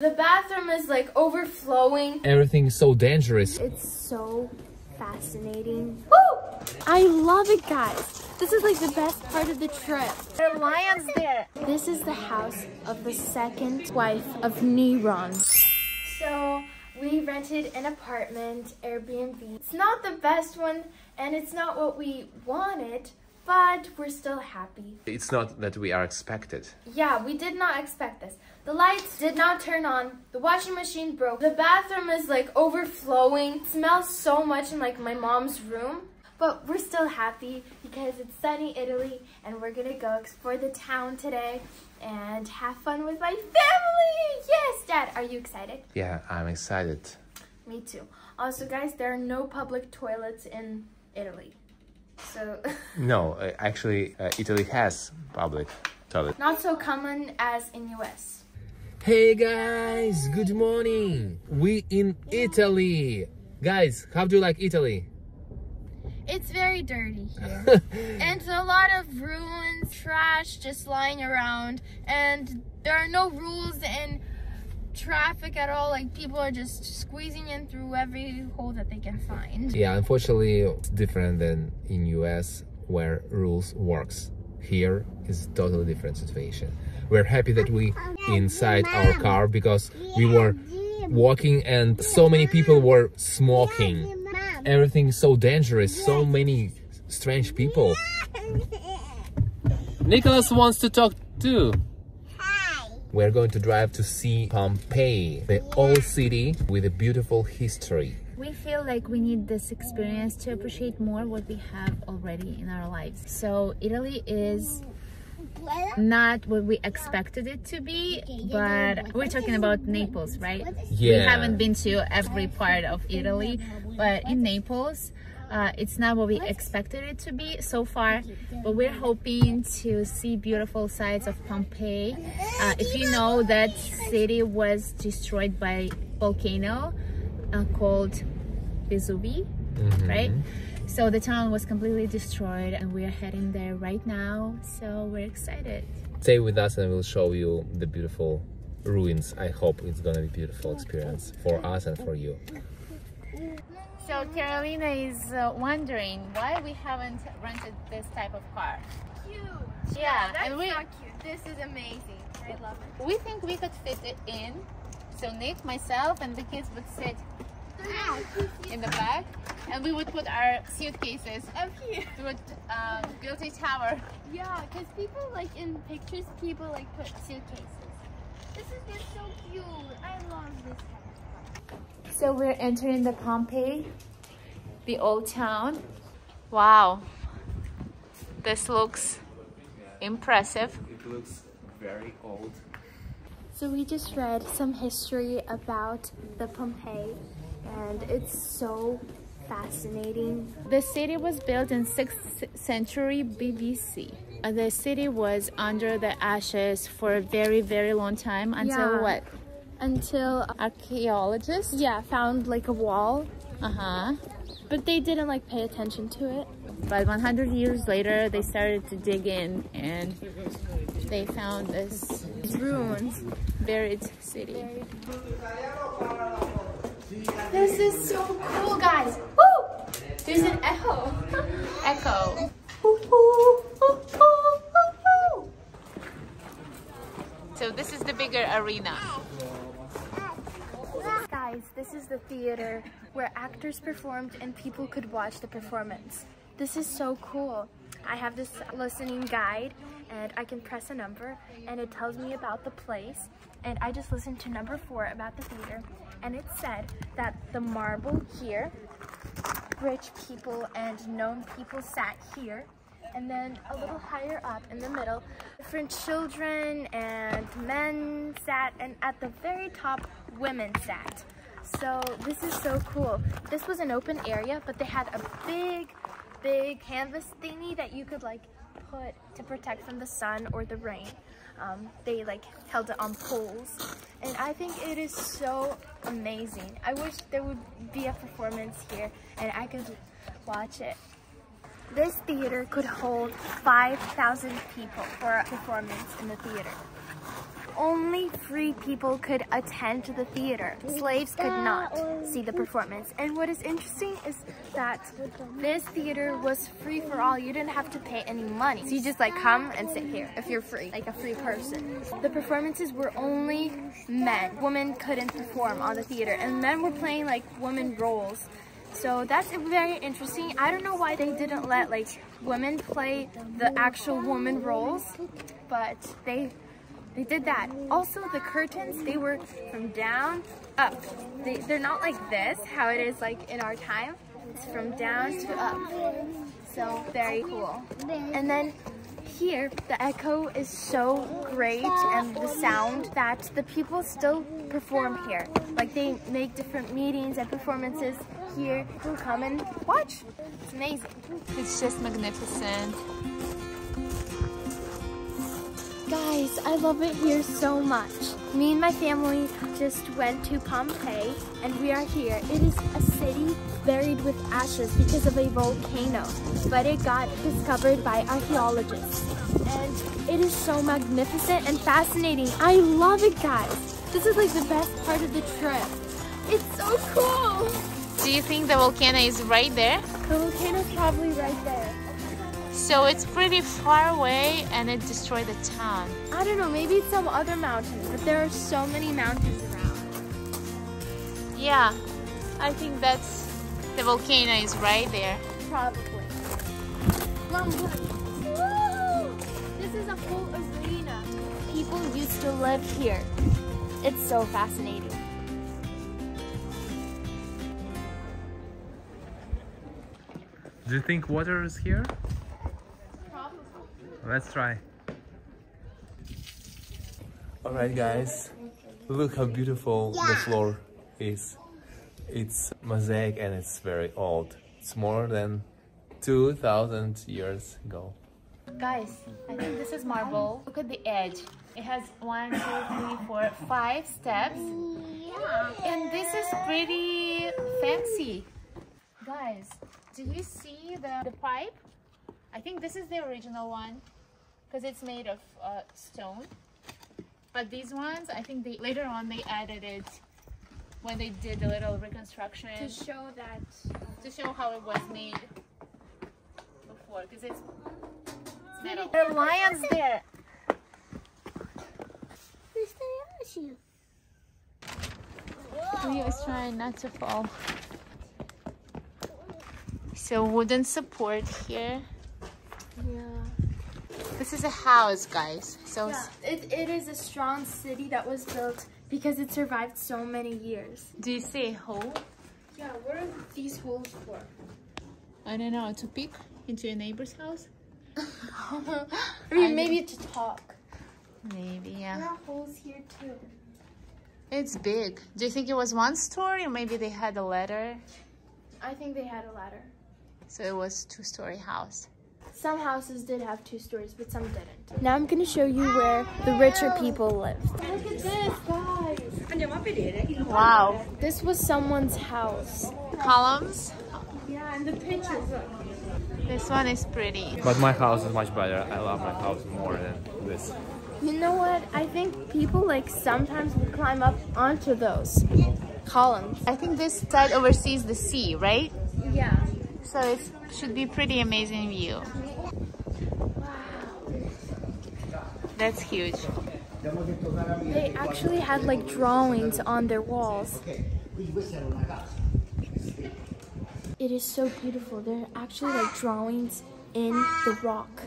The bathroom is like overflowing. Everything is so dangerous. It's so fascinating. Woo! I love it, guys. This is like the best part of the trip. There are lions there. This is the house of the second wife of Neron. So we rented an apartment, Airbnb. It's not the best one and it's not what we wanted, but we're still happy. It's not that we are expected. Yeah, we did not expect this. The lights did not turn on. The washing machine broke. The bathroom is like overflowing. It smells so much in like my mom's room. But we're still happy because it's sunny Italy and we're gonna go explore the town today and have fun with my family. Yes, Dad, are you excited? Yeah, I'm excited. Me too. Also, guys, there are no public toilets in Italy. So, No, uh, actually, uh, Italy has public toilet. not so common as in US. Hey guys, good morning. We in Italy. Guys, how do you like Italy? It's very dirty here. and a lot of ruins, trash just lying around, and there are no rules in traffic at all. Like people are just squeezing in through every hole that they can find. Yeah, unfortunately, it's different than in US where rules works. Here is totally different situation. We're happy that we inside our car because we were walking and so many people were smoking. Everything is so dangerous, so many strange people. Nicholas wants to talk too. We're going to drive to see Pompeii, the old city with a beautiful history. We feel like we need this experience to appreciate more what we have already in our lives. So Italy is not what we expected it to be, but we're talking about Naples, right? yeah. We haven't been to every part of Italy, but in Naples, uh, it's not what we expected it to be so far, but we're hoping to see beautiful sides of Pompeii. Uh, if you know, that city was destroyed by volcano uh, called Vesuvi, right? So the town was completely destroyed and we're heading there right now. So we're excited. Stay with us and we'll show you the beautiful ruins. I hope it's gonna be beautiful experience for us and for you. So Karolina is uh, wondering why we haven't rented this type of car. Cute. Yeah, That's and we not cute. This is amazing. I love it. we think we could fit it in. So Nick, myself, and the kids would sit in the back, and we would put our suitcases Up here. through um, Guilty Tower. Yeah, because people like in pictures, people like put suitcases. This is just so cute. I love this. So we're entering the Pompeii, the old town. Wow, this looks impressive. It looks very old. So we just read some history about the Pompeii, and it's so fascinating. The city was built in 6th century BBC. The city was under the ashes for a very, very long time until Yeah. what? Until Archaeologists? yeah, found like a wall, Uh huh. but they didn't like pay attention to it. But 100 years later, they started to dig in and they found this Ruins. buried city. This is so cool, guys. Woo! There's an echo. Echo. So this is the bigger arena. This is the theater where actors performed and people could watch the performance. This is so cool. I have this listening guide and I can press a number and it tells me about the place. And I just listened to number four about the theater and it said that the marble here, rich people and known people sat here. And then a little higher up in the middle, different children and men sat, and at the very top, women sat. So this is so cool. This was an open area, but they had a big, big canvas thingy that you could like put to protect from the sun or the rain. Um, they like held it on poles, and I think it is so amazing. I wish there would be a performance here, and I could watch it. This theater could hold 5,000 people for a performance in the theater. Only free people could attend the theater. Slaves could not see the performance. And what is interesting is that this theater was free for all. You didn't have to pay any money. So you just like come and sit here if you're free, like a free person. The performances were only men. Women couldn't perform on the theater and men were playing like women roles. So that's very interesting. I don't know why they didn't let like women play the actual woman roles, but they they did that. Also, the curtains, they were from down up. They, they're not like this, how it is like in our time. It's from down to up. So very cool. And then here, the echo is so great and the sound that the people still perform here. Like they make different meetings and performances here. Who come and watch. It's amazing. It's just magnificent. Guys, I love it here so much. Me and my family just went to Pompeii and we are here. It is a city buried with ashes because of a volcano, but it got discovered by archaeologists. And it is so magnificent and fascinating. I love it, guys. This is like the best part of the trip. It's so cool. Do you think the volcano is right there? The volcano's probably right there. So it's pretty far away and it destroyed the town. I don't know, maybe it's some other mountain, but there are so many mountains around. Yeah, I think that's the volcano is right there. Probably. Mom, look. This is a whole arena. People used to live here. It's so fascinating. Do you think water is here? Let's try. Alright guys, look how beautiful the floor is. It's mosaic and it's very old. It's more than 2000 years ago. Guys, I think this is marble. Look at the edge. It has one, two, three, four, five steps. Yeah. And this is pretty fancy. Guys, do you see the, the pipe? I think this is the original one because it's made of uh, stone. But these ones, I think they later on they added it when they did the little reconstruction To show that to show how it was made before because it's, it's metal. There are lions there. Leo is trying not to fall. So wooden support here. Yeah. This is a house, guys. So yeah. It, it is a strong city that was built because it survived so many years. do you see a hole? Yeah, what are these holes for? I don't know. To peek into your neighbor's house? I mean, maybe to talk. Maybe, yeah. There yeah. are holes here too. It's big. Do you think it was one story or maybe they had a ladder? I think they had a ladder. So it was two-story house. Some houses did have two stories, but some didn't. Now I'm gonna show you where the richer people lived. Look at this, guys. Wow. This was someone's house. Columns. Yeah, and the pictures. This one is pretty. But my house is much better. I love my house more than this. You know what? I think people like sometimes would climb up onto those columns. I think this side oversees the sea, right? Yeah. So it should be pretty amazing view. That's huge. They actually had like drawings on their walls. It is so beautiful. They're actually like drawings in the rock.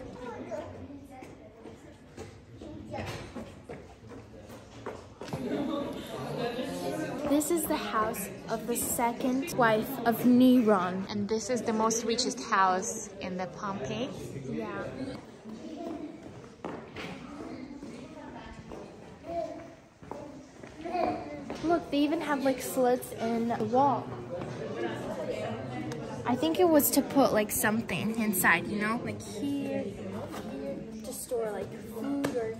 This is the house of the second wife of Neron. And this is the most richest house in the Pompeii. Yeah. Look, they even have like slits in the wall. I think it was to put like something inside, you know? Like here, here, to store like food or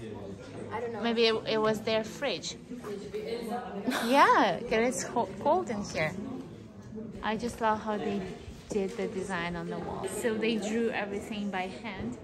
I don't know. Maybe it, it was their fridge. yeah, because it's co- cold in here. I just love how they did the design on the wall. So they drew everything by hand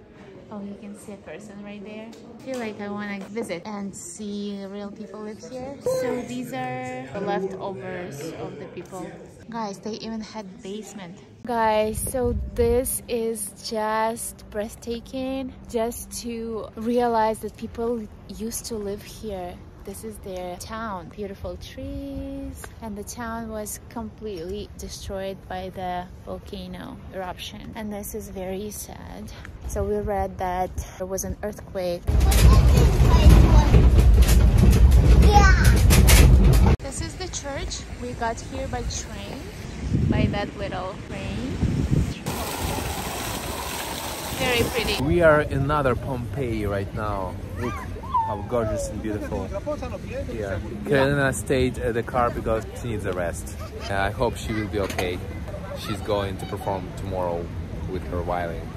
Oh, you can see a person right there. I feel like I want to visit and see real people live here. So these are the leftovers of the people. Guys, they even had basement. Guys, so this is just breathtaking just to realize that people used to live here this is their town. Beautiful trees. And the town was completely destroyed by the volcano eruption. And this is very sad. So we read that there was an earthquake. This is the church. We got here by train by that little train. Very pretty. We are in another pompeii right now. Look how gorgeous and beautiful. Yeah, Karina stayed at the car because she needs a rest. Uh, I hope she will be okay. She's going to perform tomorrow with her violin.